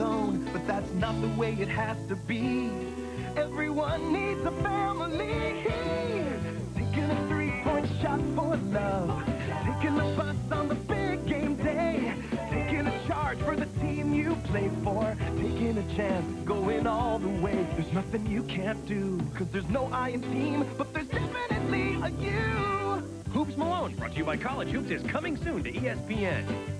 alone, but that's not the way it has to be. Everyone needs a family. Taking a three-point shot for love. Taking the bus on the big game day. Taking a charge for the team you play for. Taking a chance, going all the way. There's nothing you can't do, cause there's no I in team, but there's definitely a you. Hoops Malone, brought to you by College Hoops, is coming soon to ESPN.